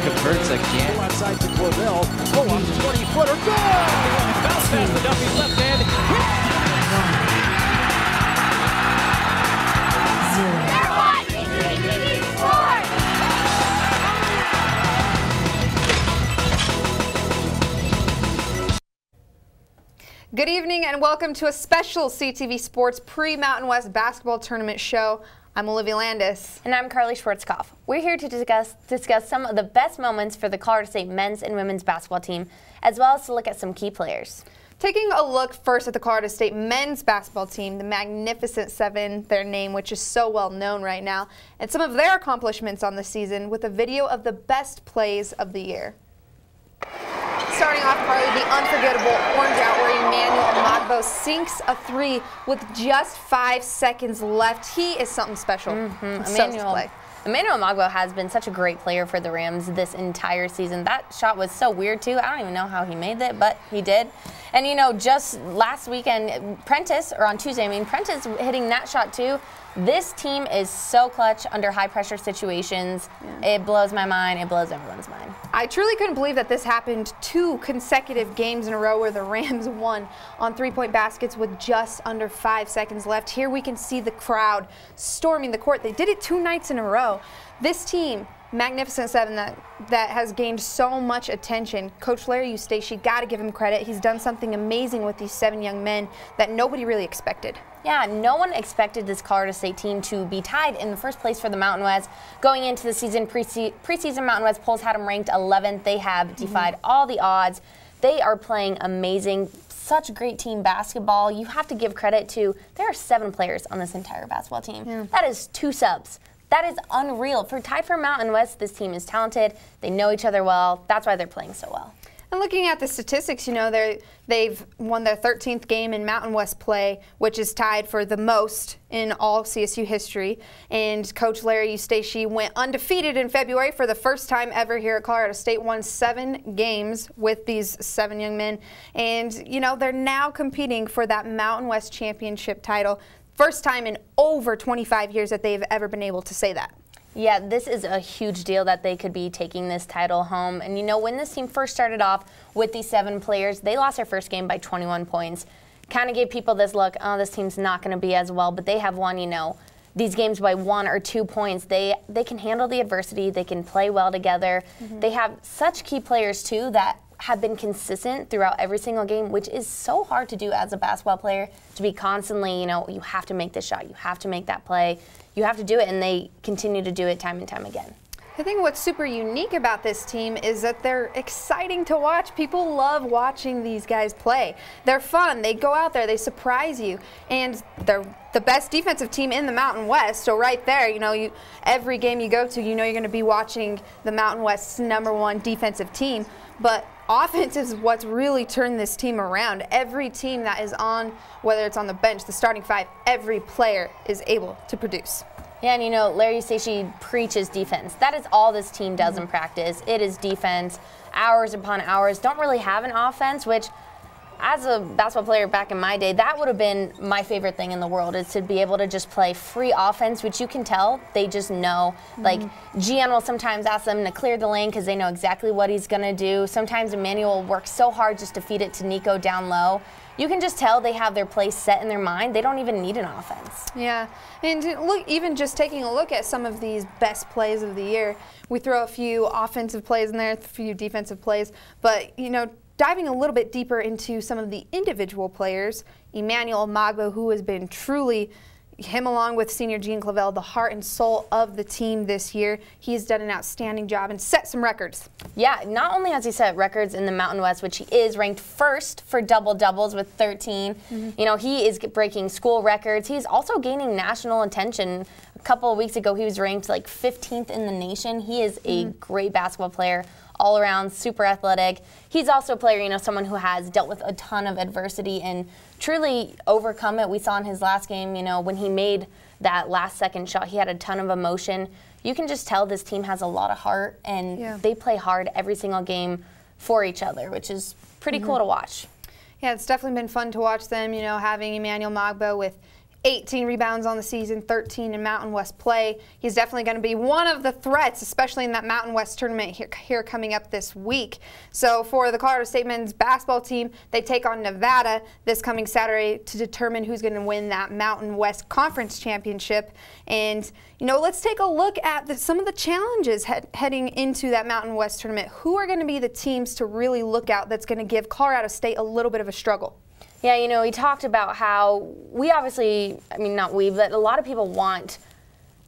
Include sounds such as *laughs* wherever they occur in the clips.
converts again. Outside to Clavell. Oh, on 20 footer. Good! Bounce past the Duffy left hand. Good evening and welcome to a special CTV Sports pre-Mountain West basketball tournament show. I'm Olivia Landis. And I'm Karlee Schwartzkopf. We're here to discuss, discuss some of the best moments for the Colorado State men's and women's basketball team, as well as to look at some key players. Taking a look first at the Colorado State men's basketball team, the Magnificent Seven, their name, which is so well known right now, and some of their accomplishments on the season with a video of the best plays of the year. Starting off, Karlee, the unforgettable orange out where Emmanuel Omogbo sinks a three with just five seconds left. He is something special. Mm-hmm. So Emmanuel, Emmanuel Omogbo has been such a great player for the Rams this entire season. That shot was so weird, too. I don't even know how he made it, but he did. And, you know, just last weekend, Prentiss, or on Tuesday, I mean, Prentiss hitting that shot, too. This team is so clutch under high pressure situations. Yeah. It blows my mind. It blows everyone's mind. I truly couldn't believe that this happened two consecutive games in a row where the Rams *laughs* won on three point baskets with just under five seconds left. Here we can see the crowd storming the court. They did it two nights in a row. This team Magnificent Seven that that has gained so much attention. Coach Larry Eustachy, got to give him credit. He's done something amazing with these seven young men that nobody really expected. Yeah, no one expected this Colorado State team to be tied in the first place for the Mountain West. Going into the season, preseason Mountain West polls had them ranked 11th. They have mm-hmm. defied mm-hmm. all the odds. They are playing amazing, such great team basketball. You have to give credit to, there are seven players on this entire basketball team. Yeah. That is two subs. That is unreal. For tied for Mountain West, this team is talented. They know each other well. That's why they're playing so well. And looking at the statistics, you know, they they've won their 13th game in Mountain West play, which is tied for the most in all CSU history. And Coach Larry Eustachy went undefeated in February for the first time ever here at Colorado State, won seven games with these seven young men. And, you know, they're now competing for that Mountain West championship title. First time in over 25 years that they've ever been able to say that. Yeah, this is a huge deal that they could be taking this title home. And you know, when this team first started off with these seven players, they lost their first game by 21 points. Kind of gave people this look, oh, this team's not going to be as well. But they have won, you know, these games by one or two points. They they can handle the adversity. They can play well together. Mm-hmm. They have such key players too that have been consistent throughout every single game, which is so hard to do as a basketball player to be constantly, you know, you have to make this shot, you have to make that play, you have to do it, and they continue to do it time and time again. I think what's super unique about this team is that they're exciting to watch. People love watching these guys play. They're fun. They go out there, they surprise you, and they're the best defensive team in the Mountain West. So right there, you know, you every game you go to, you know you're going to be watching the Mountain West's number one defensive team. But offense is what's really turned this team around. Every team that is on, whether it's on the bench, the starting five, every player is able to produce. Yeah, and you know, Larry Eustachy preaches defense. That is all this team does mm-hmm. in practice. It is defense, hours upon hours. Don't really have an offense, which as a basketball player back in my day, that would have been my favorite thing in the world is to be able to just play free offense, which you can tell they just know. Mm-hmm. Like GN will sometimes ask them to clear the lane because they know exactly what he's going to do. Sometimes Emmanuel works so hard just to feed it to Nico down low. You can just tell they have their play set in their mind. They don't even need an offense. Yeah, and look, even just taking a look at some of these best plays of the year, we throw a few offensive plays in there, a few defensive plays, but you know Diving a little bit deeper into some of the individual players, Emmanuel Omogbo, who has been truly him along with senior Gian Clavell, the heart and soul of the team this year. He has done an outstanding job and set some records. Yeah, not only has he set records in the Mountain West, which he is ranked first for double doubles with 13. Mm-hmm. You know, he is breaking school records. He's also gaining national attention. A couple of weeks ago, he was ranked like 15th in the nation. He is a mm-hmm. great basketball player all around, super athletic. He's also a player, you know, someone who has dealt with a ton of adversity and truly overcome it. We saw in his last game, you know, when he made that last second shot, he had a ton of emotion. You can just tell this team has a lot of heart and yeah. they play hard every single game for each other, which is pretty mm-hmm. cool to watch. Yeah, it's definitely been fun to watch them, you know, having Emmanuel Omogbo with 18 rebounds on the season, 13 in Mountain West play. He's definitely going to be one of the threats, especially in that Mountain West tournament here, here, coming up this week. So for the Colorado State men's basketball team, they take on Nevada this coming Saturday to determine who's going to win that Mountain West Conference Championship. And, you know, let's take a look at the, some of the challenges head, heading into that Mountain West tournament. Who are going to be the teams to really look out that's going to give Colorado State a little bit of a struggle? Yeah, you know, he talked about how we obviously, I mean, not we, but a lot of people want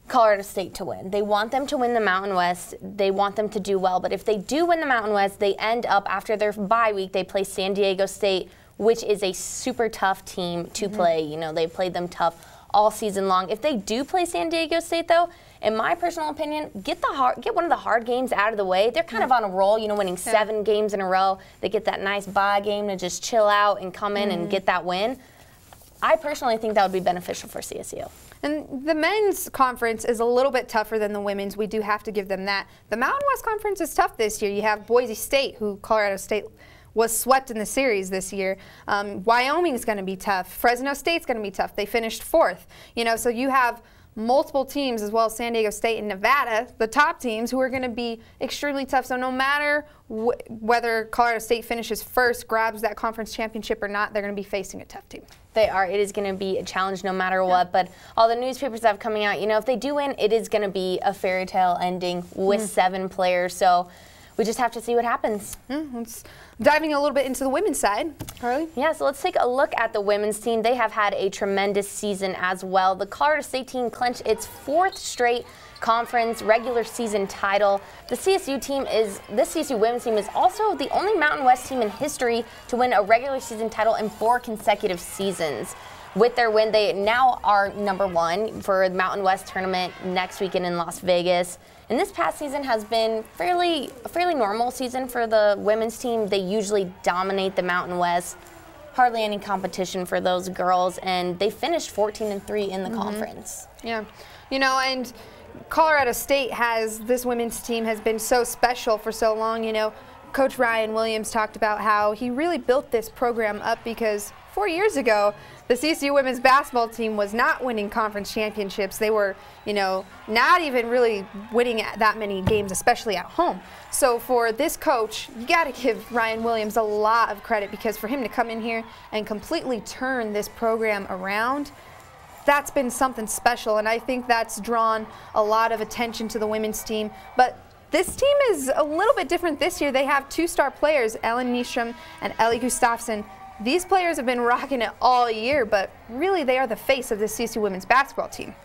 Colorado State to win. They want them to win the Mountain West. They want them to do well. But if they do win the Mountain West, they end up, after their bye week, they play San Diego State, which is a super tough team to mm-hmm. play. You know, they played them tough all season long. If they do play San Diego State, though, in my personal opinion, get the hard, get one of the hard games out of the way. They're kind of on a roll, you know, winning yeah. seven games in a row. They get that nice bye game to just chill out and come in mm. and mm-hmm. get that win. I personally think that would be beneficial for CSU. And the men's conference is a little bit tougher than the women's. We do have to give them that. The Mountain West Conference is tough this year. You have Boise State, who Colorado State was swept in the series this year. Um, Wyoming's going to be tough. Fresno State's going to be tough. They finished fourth. You know, so you have multiple teams as well as San Diego State and Nevada, the top teams who are going to be extremely tough. So no matter wh whether Colorado State finishes first, grabs that conference championship or not, they're going to be facing a tough team. They are. It is going to be a challenge no matter what. But all the newspapers have coming out, you know, if they do win, it is going to be a fairy tale ending with mm. seven players. So we just have to see what happens. Mm, diving a little bit into the women's side, Karlee. Yeah, so let's take a look at the women's team. They have had a tremendous season as well. The Colorado State team clinched its fourth straight conference regular season title. The CSU team is this CSU women's team is also the only Mountain West team in history to win a regular season title in four consecutive seasons. With their win, they now are number one for the Mountain West tournament next weekend in Las Vegas. And this past season has been fairly a fairly normal season for the women's team. They usually dominate the Mountain West. Hardly any competition for those girls, and they finished 14 and three in the mm -hmm. conference. Yeah, you know, and Colorado State has this women's team has been so special for so long. You know, Coach Ryan Williams talked about how he really built this program up because four years ago, the CSU women's basketball team was not winning conference championships. They were, you know, not even really winning that many games, especially at home. So for this coach, you got to give Ryan Williams a lot of credit because for him to come in here and completely turn this program around, that's been something special. And I think that's drawn a lot of attention to the women's team. But this team is a little bit different this year. They have two star players, Ellen Nystrom and Ellie Gustavsson. These players have been rocking it all year, but really they are the face of the CSU women's basketball team.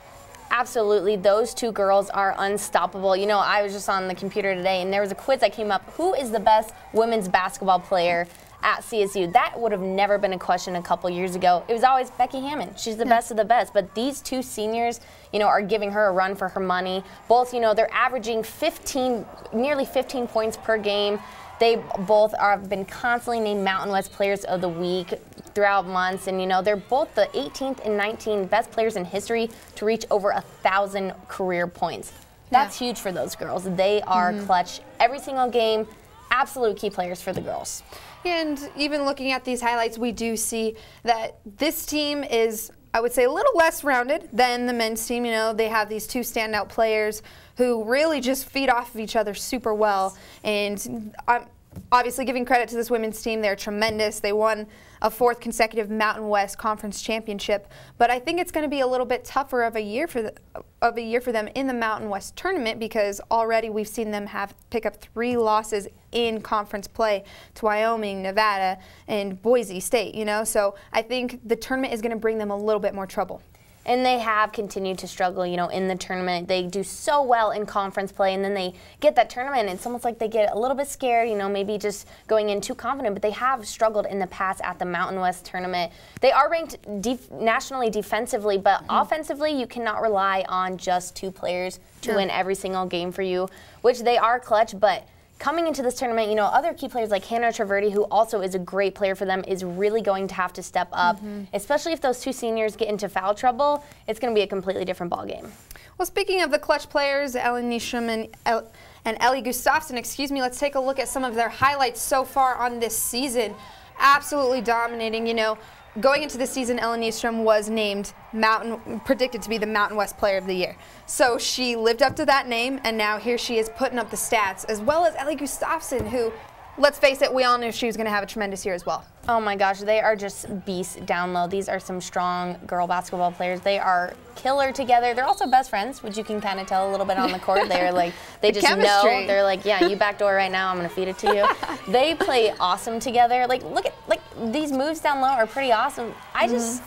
Absolutely, those two girls are unstoppable. You know, I was just on the computer today and there was a quiz that came up. Who is the best women's basketball player at CSU? That would have never been a question a couple years ago. It was always Becky Hammon. She's the yeah. best of the best. But these two seniors, you know, are giving her a run for her money. Both, you know, they're averaging 15, nearly 15 points per game. They both are, have been constantly named Mountain West Players of the Week throughout months, and you know they're both the 18th and 19th best players in history to reach over a thousand career points. That's yeah. huge for those girls. They are mm -hmm. clutch every single game. Absolute key players for the girls. And even looking at these highlights, we do see that this team is I would say a little less rounded than the men's team. You know, they have these two standout players who really just feed off of each other super well. And I'm obviously giving credit to this women's team. They're tremendous. They won a fourth consecutive Mountain West Conference championship. But I think it's going to be a little bit tougher of a year for the, of a year for them in the Mountain West tournament because already we've seen them have pick up three losses in conference play to Wyoming, Nevada, and Boise State. You know, so I think the tournament is going to bring them a little bit more trouble and they have continued to struggle, you know, in the tournament. They do so well in conference play, and then they get that tournament, and it's almost like they get a little bit scared, you know, maybe just going in too confident, but they have struggled in the past at the Mountain West tournament. They are ranked def nationally defensively, but mm -hmm. offensively, you cannot rely on just two players to win every single game for you, which they are clutch, but coming into this tournament, you know, other key players like Hannah Traverti, who also is a great player for them, is really going to have to step up, mm -hmm. especially if those two seniors get into foul trouble. It's going to be a completely different ball game. Well, speaking of the clutch players, Ellen Nystrom and, El and Ellie Gustavsson, excuse me, let's take a look at some of their highlights so far on this season. Absolutely dominating, you know going into the season, Ellen was named Mountain, predicted to be the Mountain West Player of the Year. So she lived up to that name, and now here she is putting up the stats, as well as Ellie Gustavsson, who let's face it, we all knew she was going to have a tremendous year as well. Oh my gosh, they are just beasts down low. These are some strong girl basketball players. They are killer together. They're also best friends, which you can kind of tell a little bit on the court. They're like, *laughs* they the just chemistry. know. They're like, yeah, you backdoor right now. I'm going to feed it to you. *laughs* they play awesome together. Like, look at, like, these moves down low are pretty awesome. I Mm-hmm. just,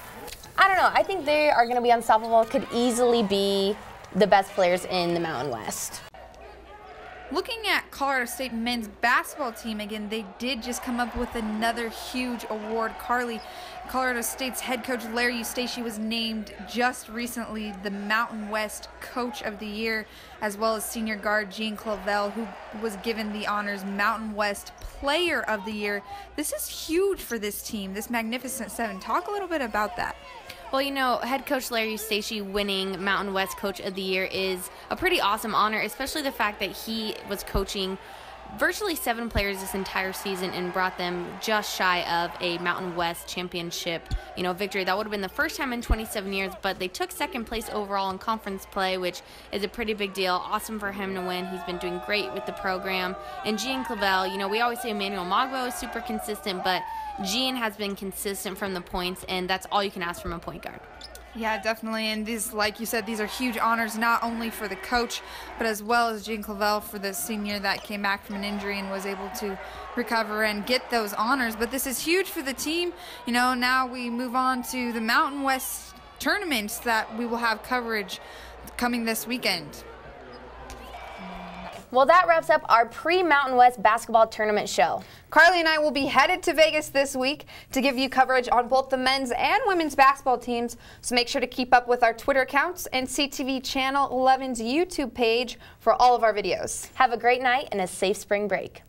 I don't know. I think they are going to be unstoppable. Could easily be the best players in the Mountain West. Looking at Colorado State men's basketball team again, they did just come up with another huge award. Karlee, Colorado State's head coach Larry Eustachy was named just recently the Mountain West Coach of the Year, as well as senior guard Gian Clavell, who was given the honors Mountain West Player of the Year. This is huge for this team, this Magnificent Seven. Talk a little bit about that. Well, you know, head coach Larry Eustachy winning Mountain West Coach of the Year is a pretty awesome honor, especially the fact that he was coaching virtually seven players this entire season and brought them just shy of a Mountain West championship, you know, victory. That would have been the first time in 27 years, but they took second place overall in conference play, which is a pretty big deal. Awesome for him to win. He's been doing great with the program. And Gian Clavell, you know, we always say Emmanuel Omogbo is super consistent, but Gian has been consistent from the points, and that's all you can ask from a point guard. Yeah, definitely. And these, like you said, these are huge honors not only for the coach, but as well as Gian Clavell for the senior that came back from an injury and was able to recover and get those honors. But this is huge for the team. You know, now we move on to the Mountain West tournaments that we will have coverage coming this weekend. Well, that wraps up our pre Mountain West basketball tournament show. Karlee and I will be headed to Vegas this week to give you coverage on both the men's and women's basketball teams. So make sure to keep up with our Twitter accounts and CTV Channel 11's YouTube page for all of our videos. Have a great night and a safe spring break.